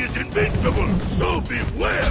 is invincible, so beware!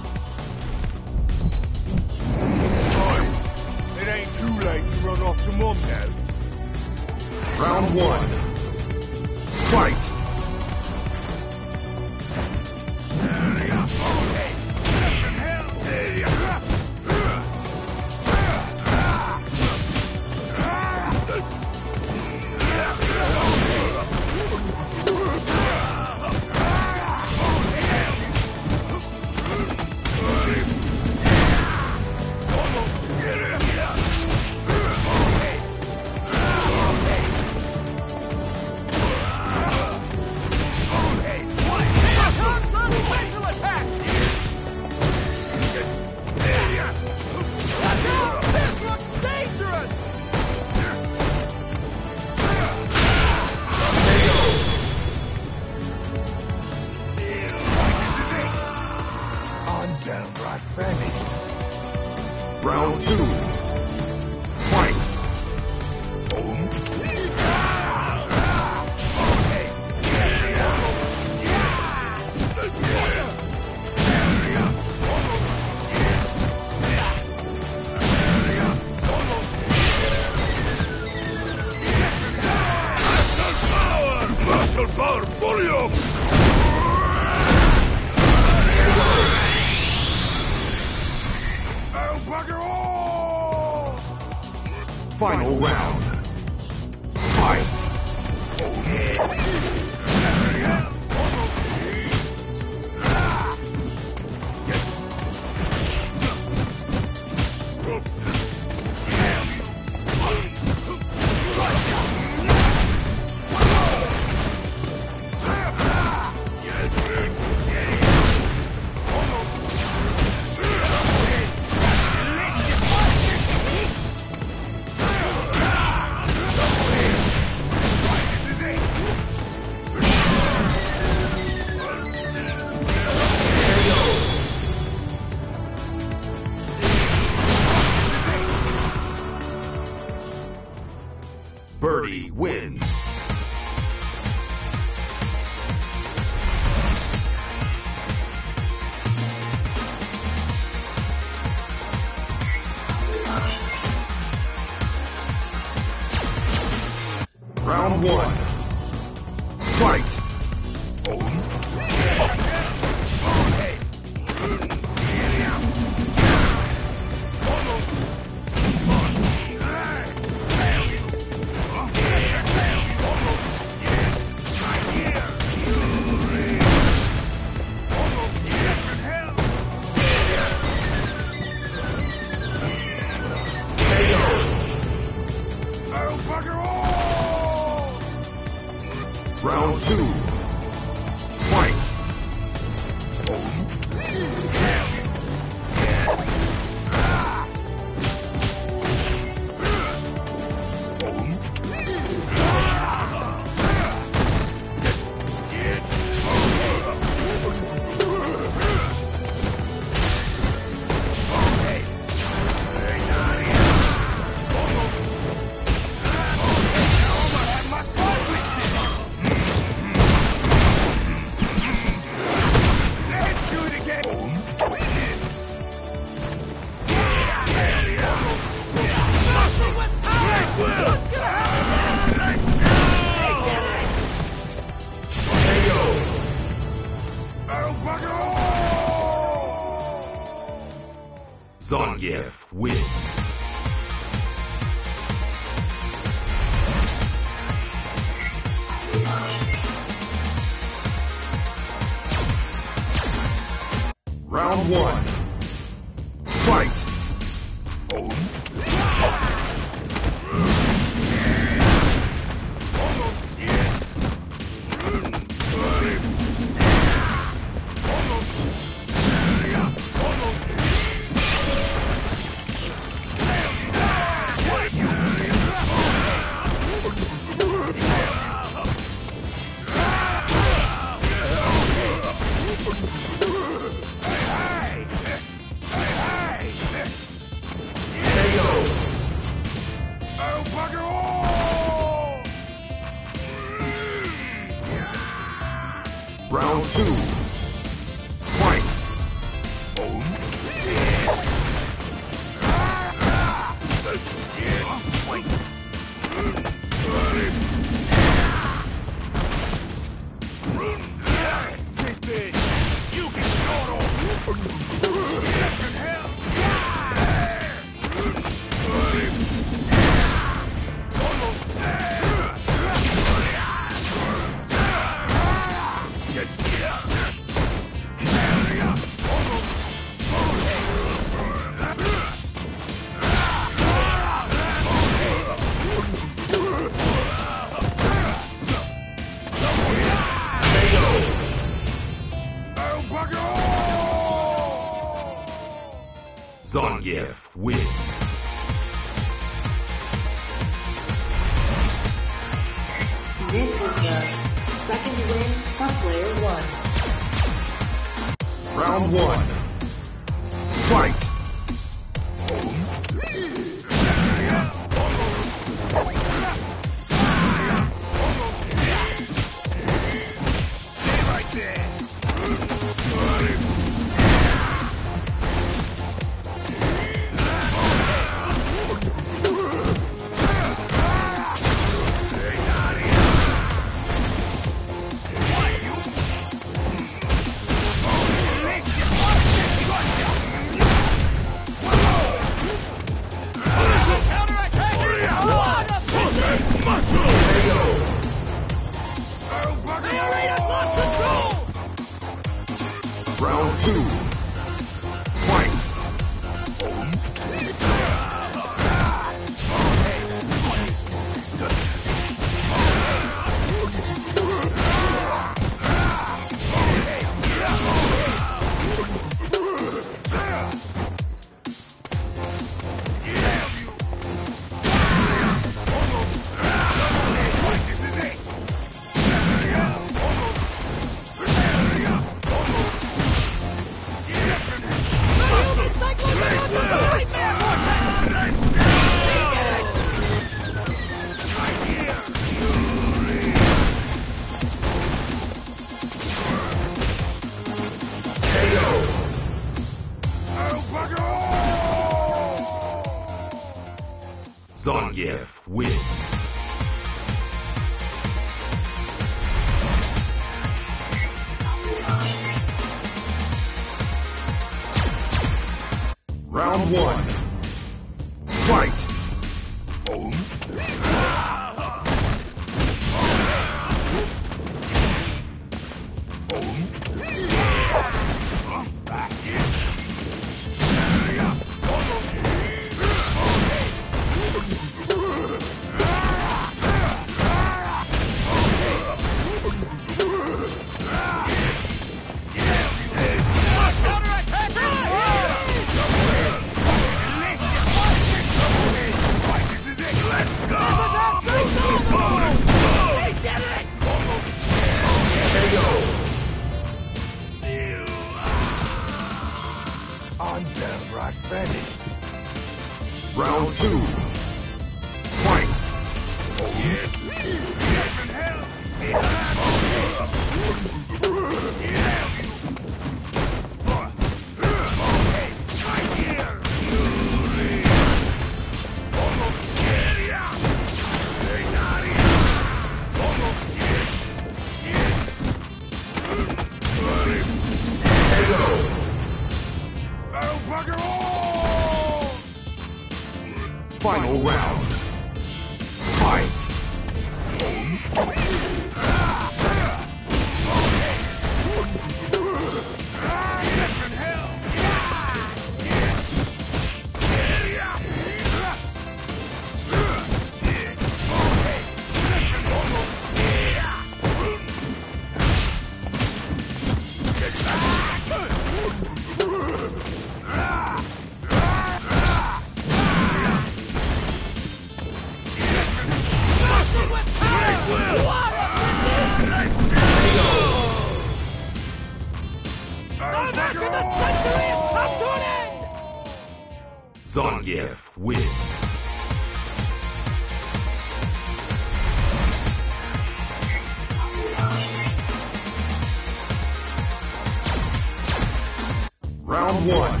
Round one.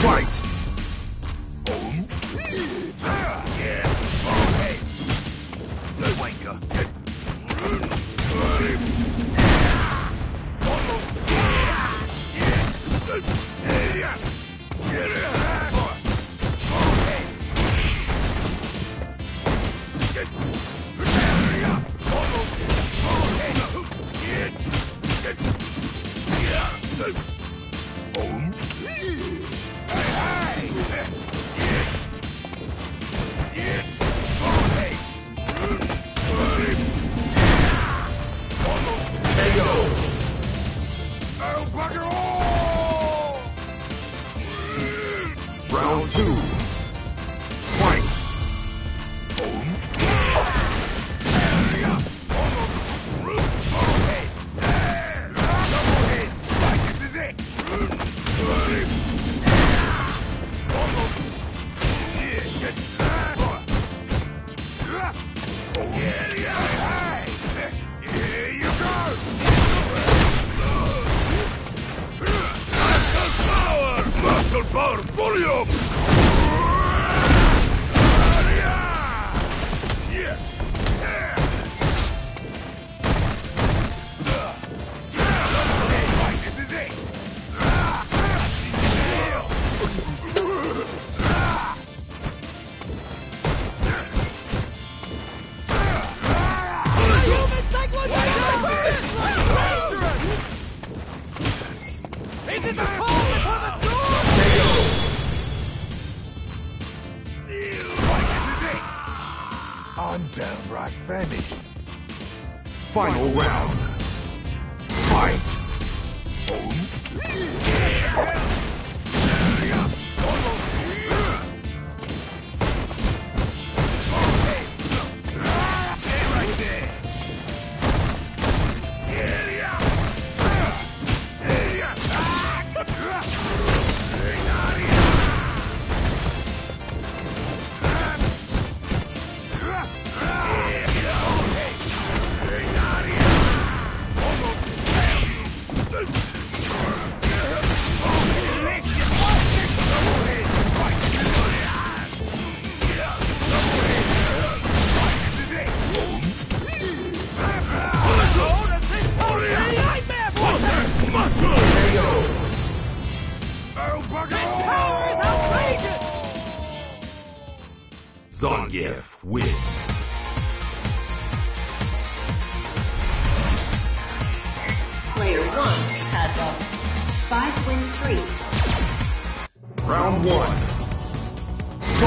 Fight!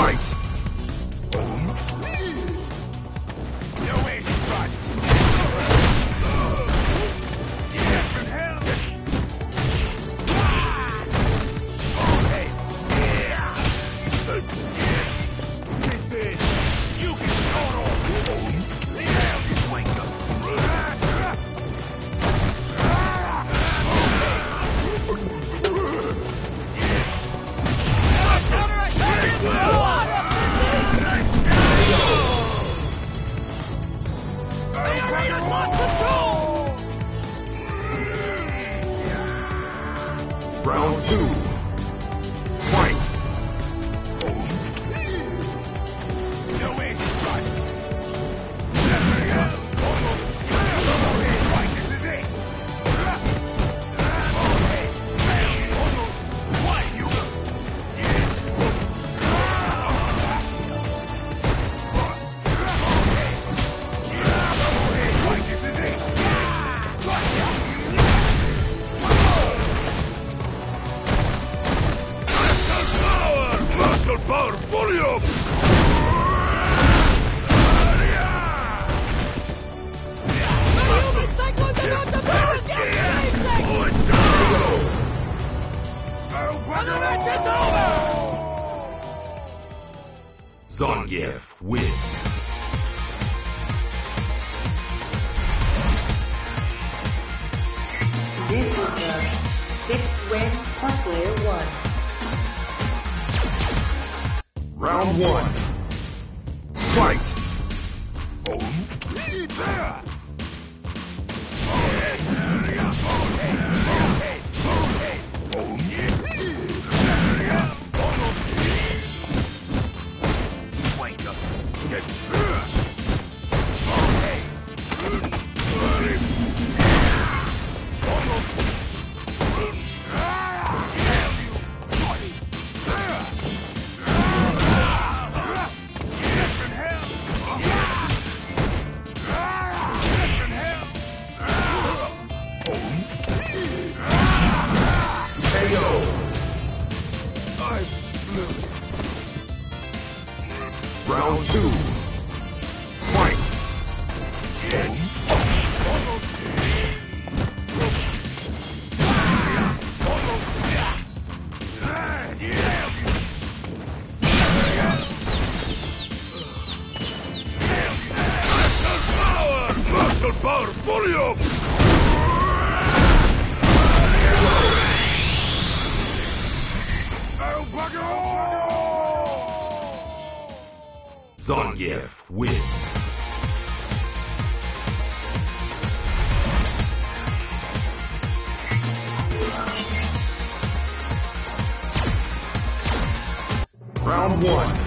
Fight. One. One.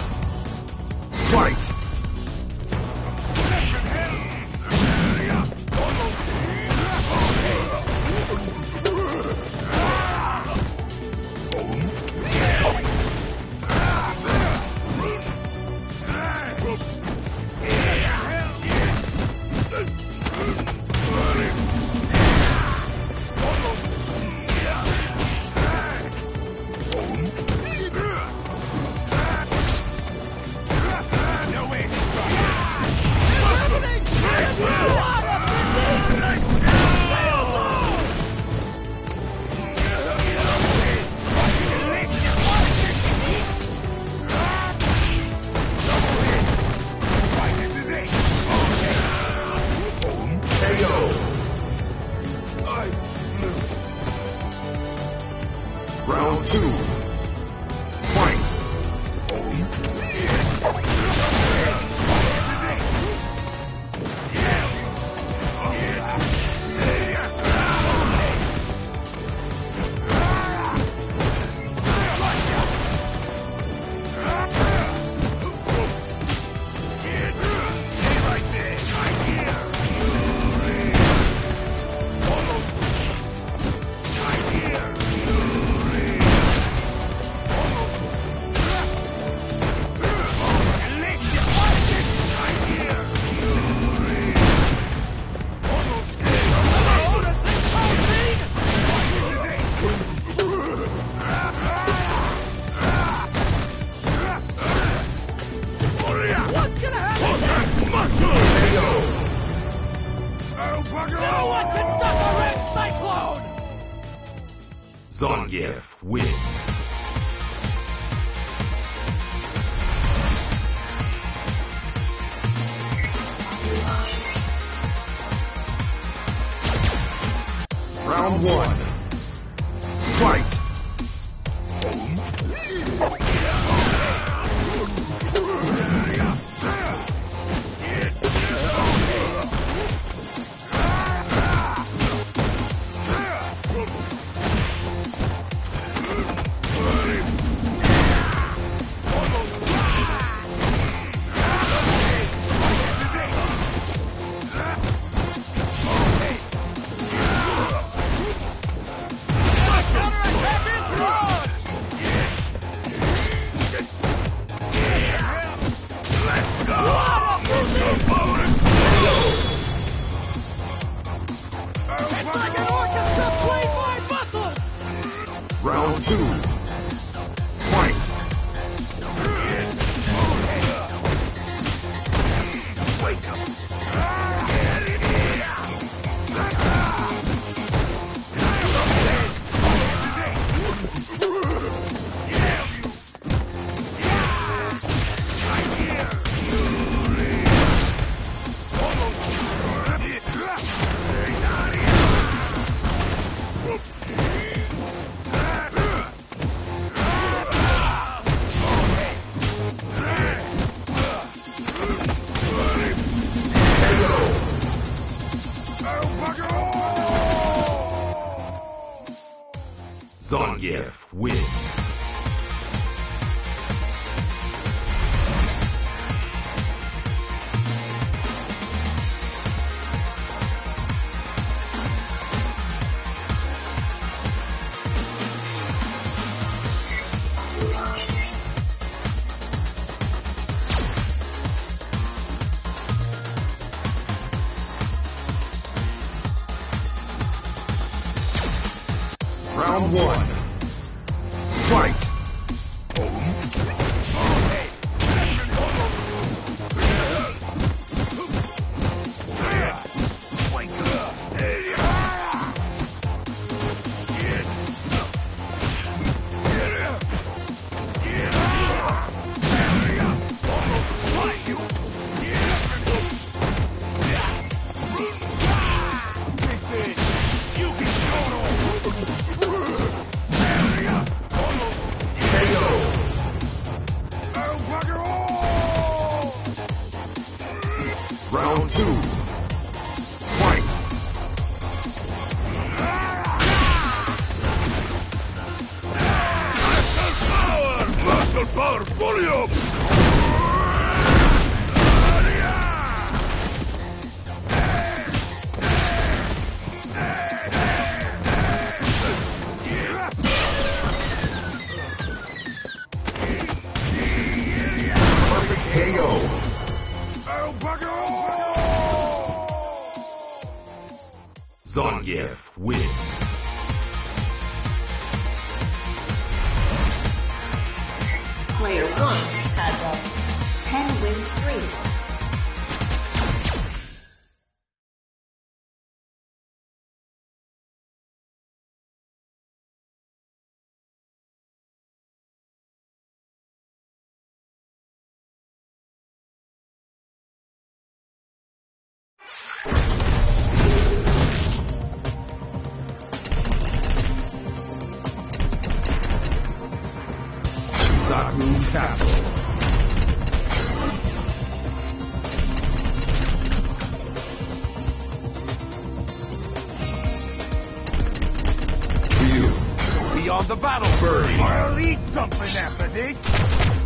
The battle, Birdie. I'll eat something after this.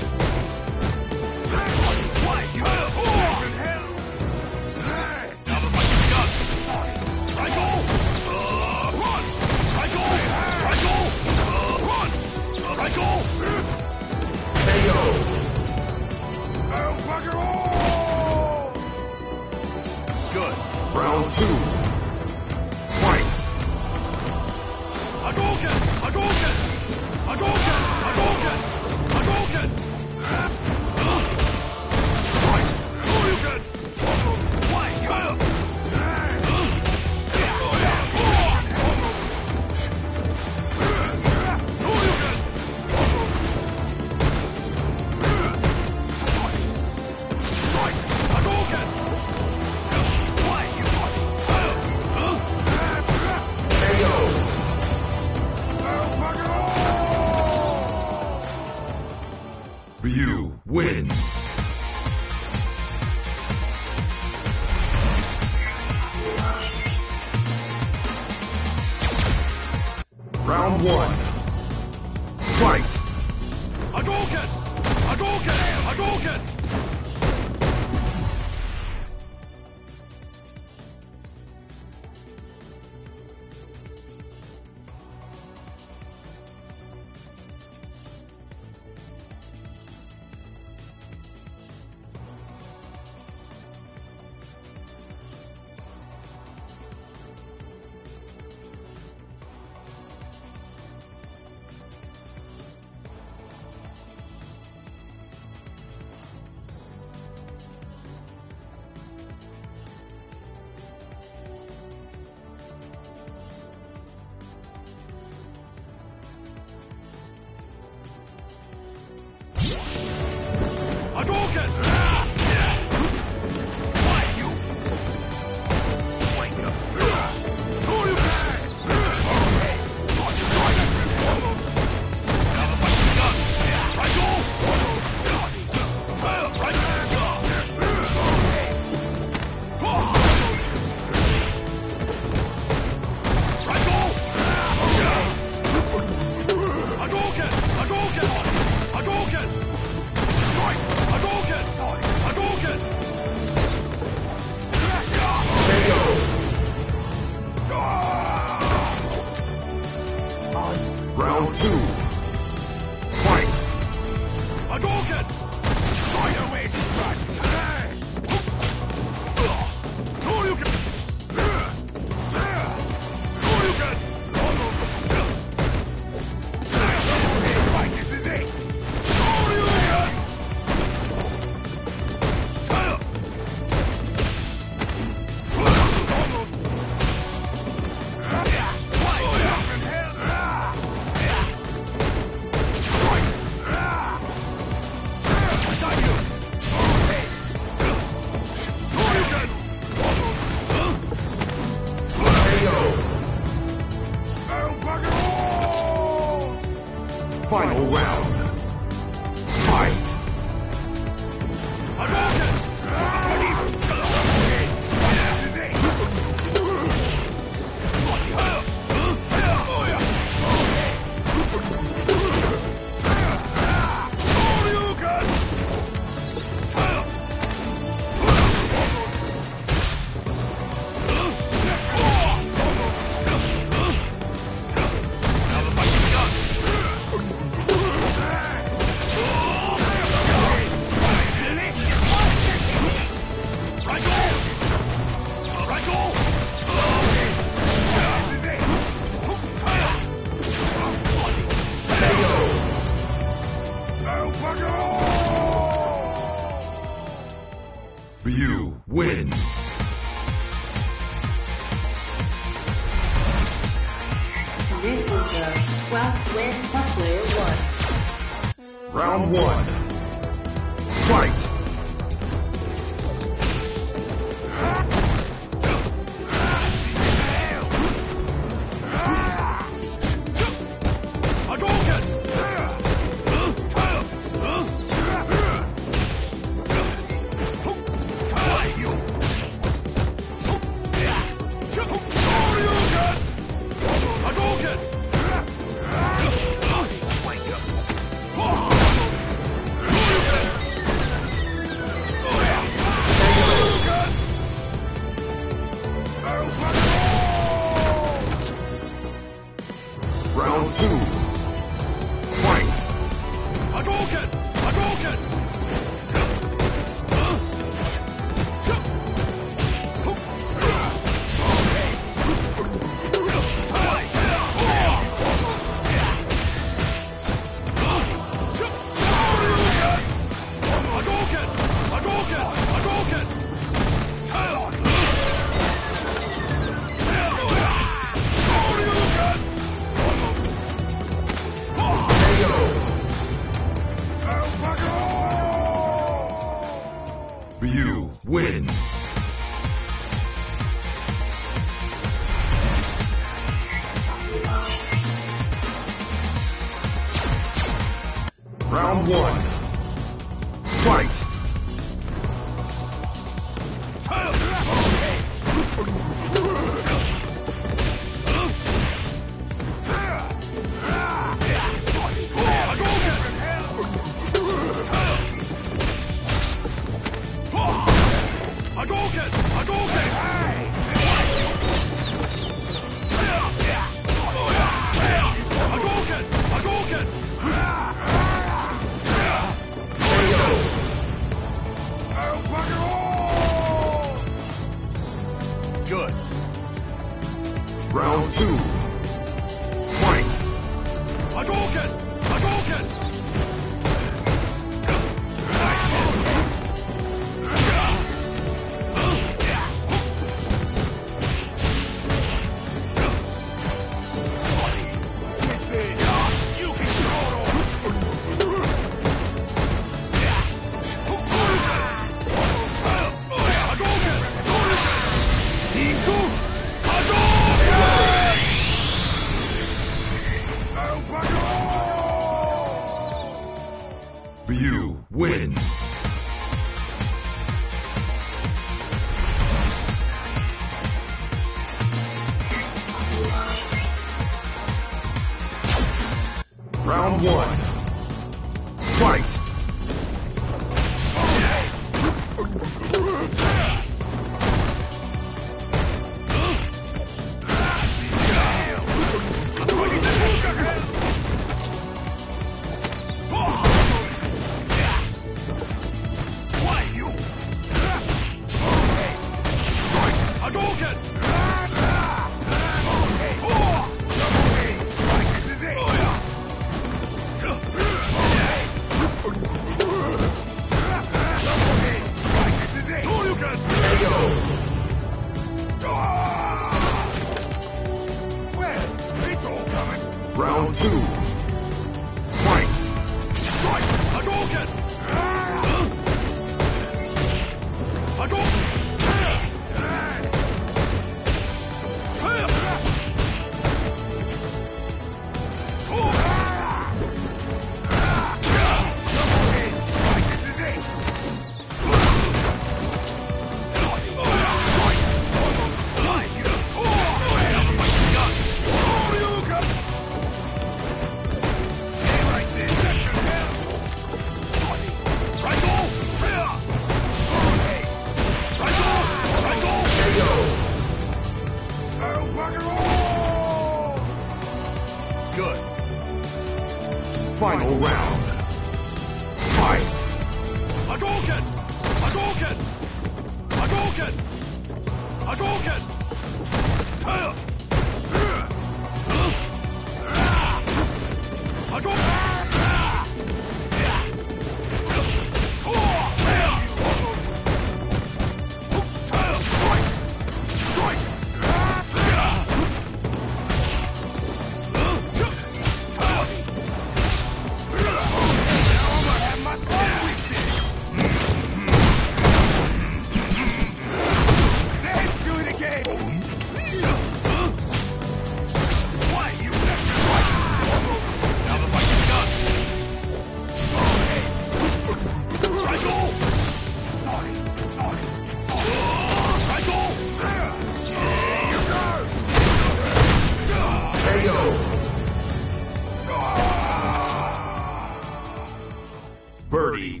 Go! Birdie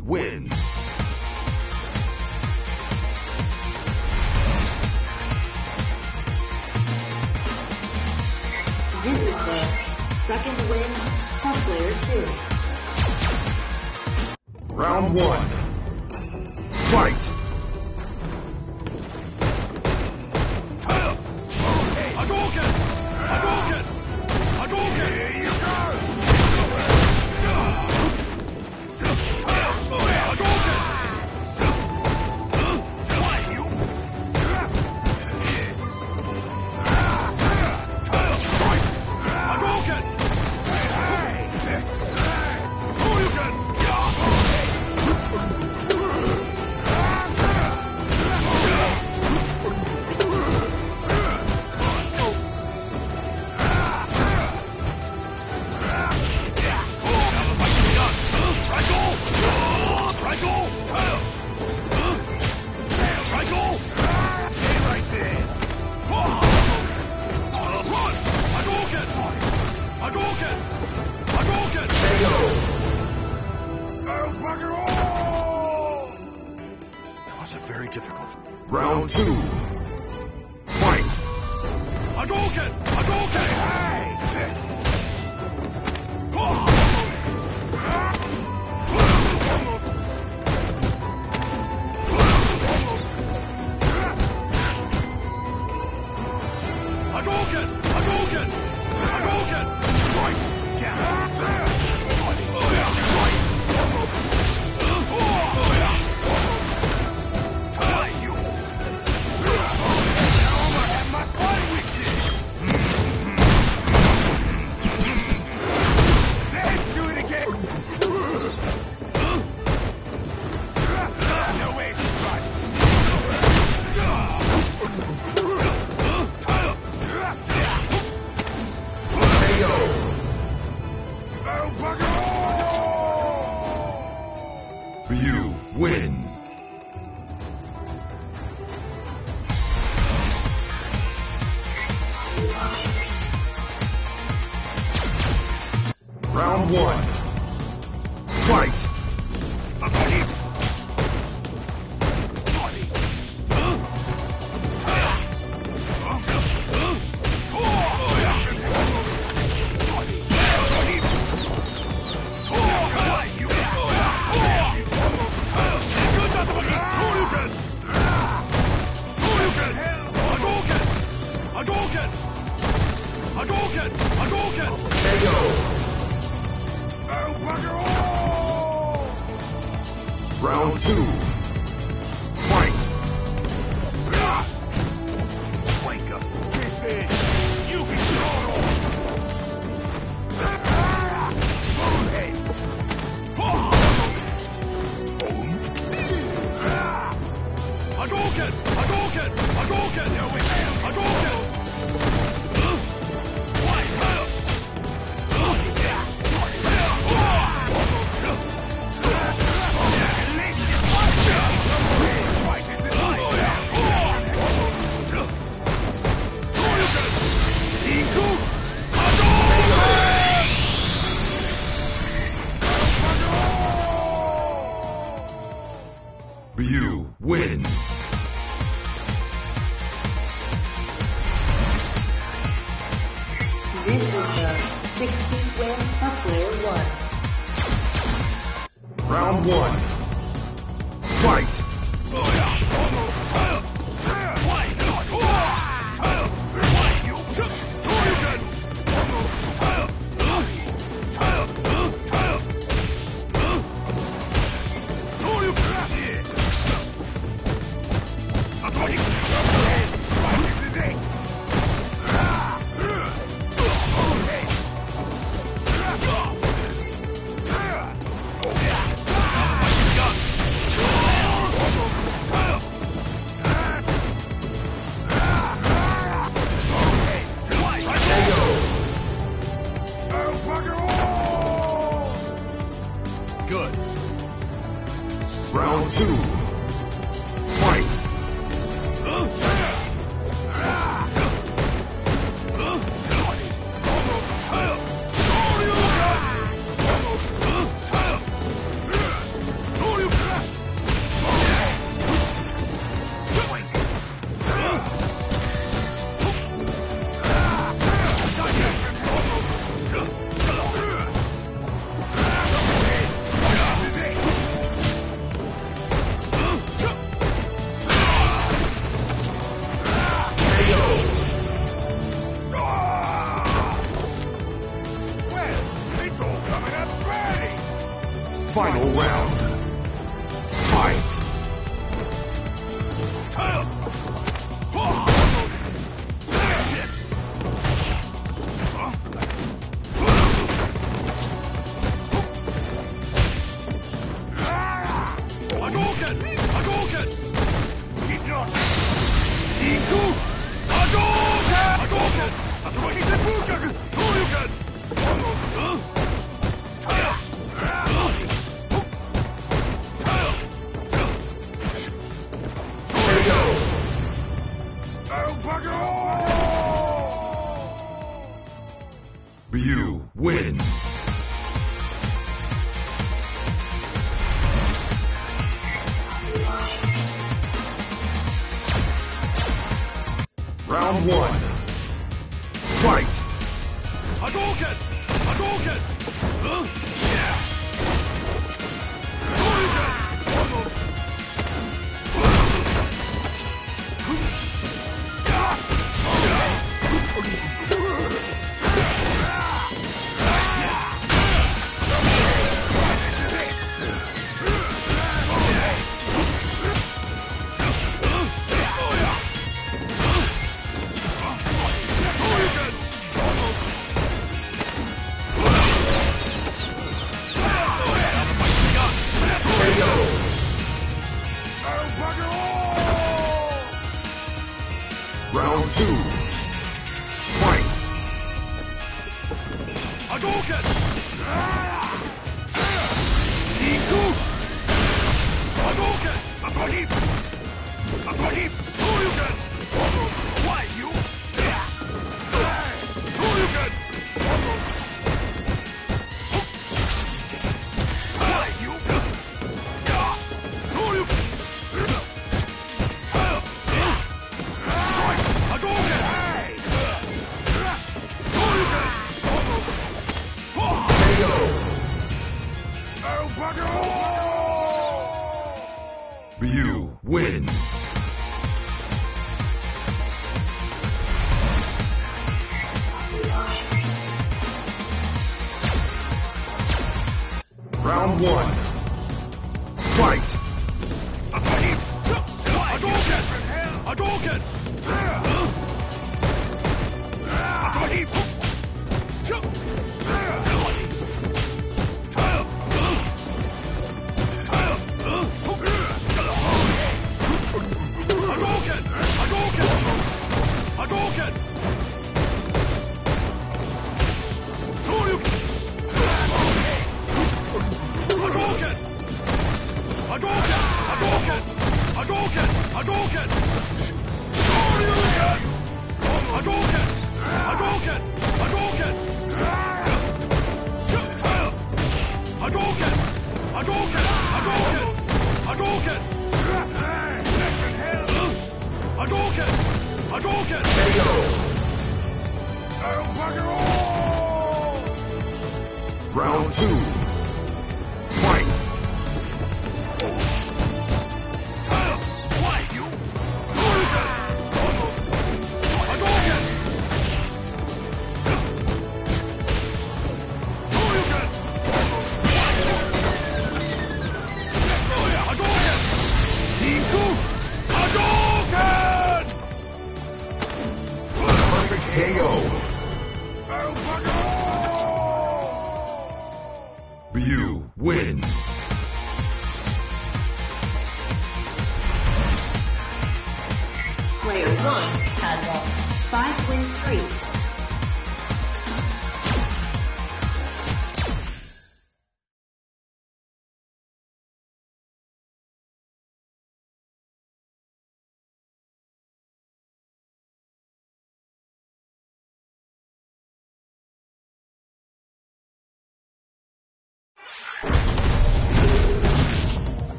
You win.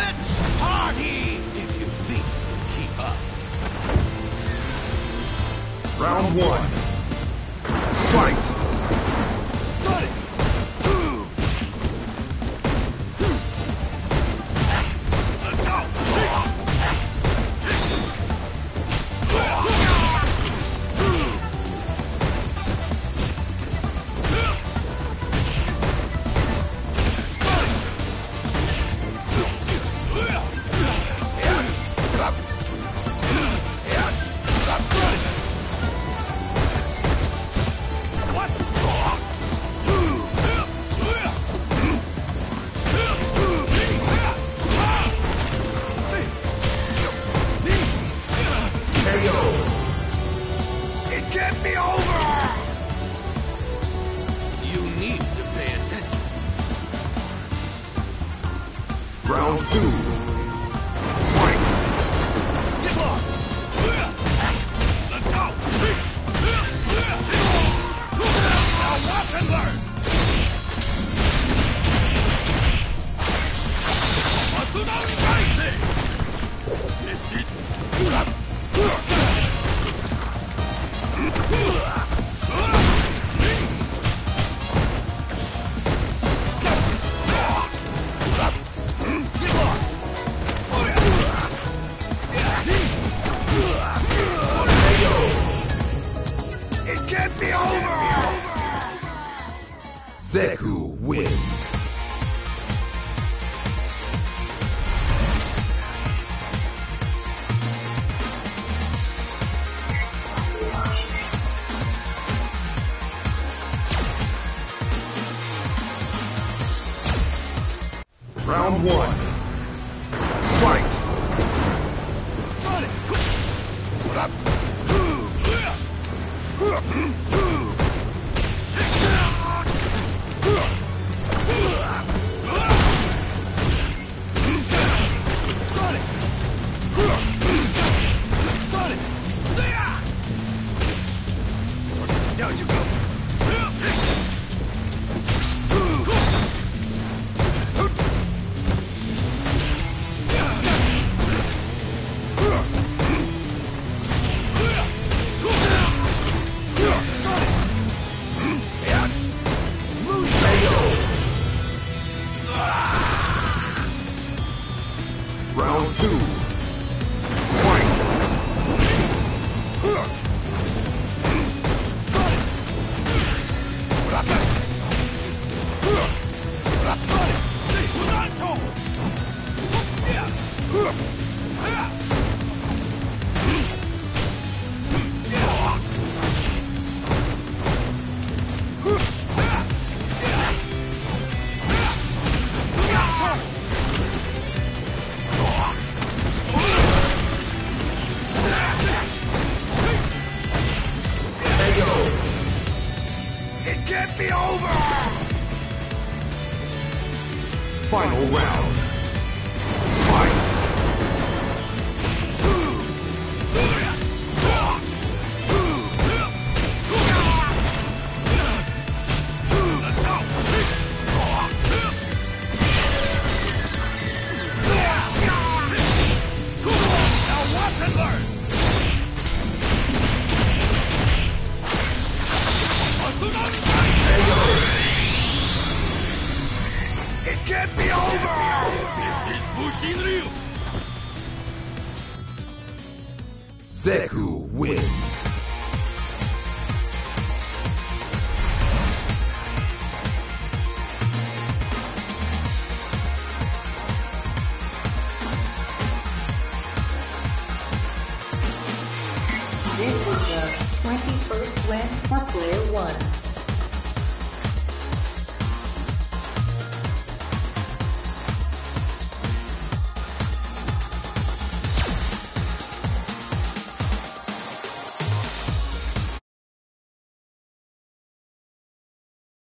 Let's party if you think you can keep up. Round one.